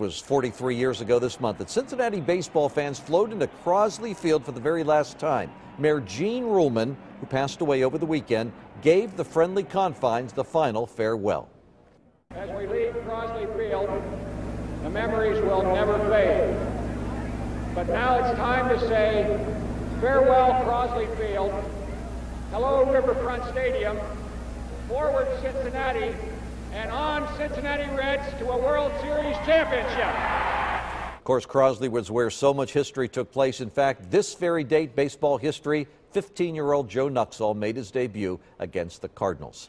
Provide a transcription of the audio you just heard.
was 43 years ago this month that Cincinnati baseball fans flowed into Crosley Field for the very last time. Mayor Gene Ruehlmann, who passed away over the weekend, gave the friendly confines the final farewell. As we leave Crosley Field, the memories will never fade. But now it's time to say farewell Crosley Field, hello Riverfront Stadium, forward Cincinnati, and on Cincinnati Reds to a World Series championship. Of course, Crosley was where so much history took place. In fact, this very date, baseball history, 15 year old Joe Nuxhall made his debut against the Cardinals.